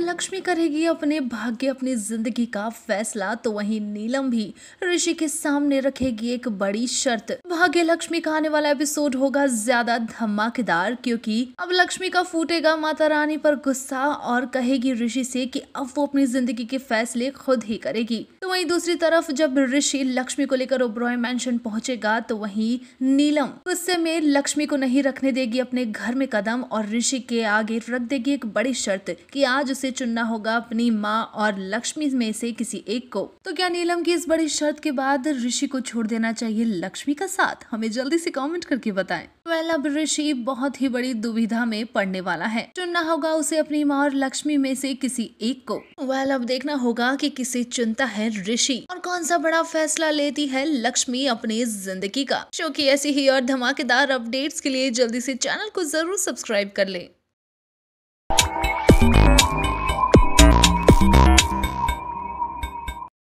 लक्ष्मी करेगी अपने भाग्य, अपनी ज़िंदगी का फैसला तो वहीं नीलम भी ऋषि के सामने रखेगी एक बड़ी शर्त। भाग्य लक्ष्मी का आने वाला एपिसोड होगा ज़्यादा धमाकेदार, क्योंकि अब लक्ष्मी का फूटेगा माता रानी पर गुस्सा और कहेगी ऋषि से कि अब वो अपनी ज़िंदगी के फैसले खुद ही करेगी। वहीं दूसरी तरफ़ जब ऋषि लक्ष्मी को लेकर ओब्रॉय मैंशन पहुंचेगा तो वहीं नीलम गुस्से में लक्ष्मी को नहीं रखने देगी अपने घर में कदम और ऋषि के आगे रख देगी एक बड़ी शर्त कि आज उसे चुनना होगा अपनी माँ और लक्ष्मी में से किसी एक को। तो क्या नीलम की इस बड़ी शर्त के बाद ऋषि को छोड़ देना चाहिए लक्ष्मी का साथ? हमें जल्दी से कमेंट करके बताएँ। वेल अब ऋषि बहुत ही बड़ी दुविधा में पड़ने वाला है। चुनना होगा उसे अपनी माँ और लक्ष्मी में से किसी एक को। वेल अब देखना होगा कि किसे चुनता है ऋषि और कौन सा बड़ा फैसला लेती है लक्ष्मी अपनी ज़िंदगी का? शो की ऐसी ही और धमाकेदार अपडेट्स के लिए जल्दी से चैनल को ज़रूर सब्सक्राइब कर ले।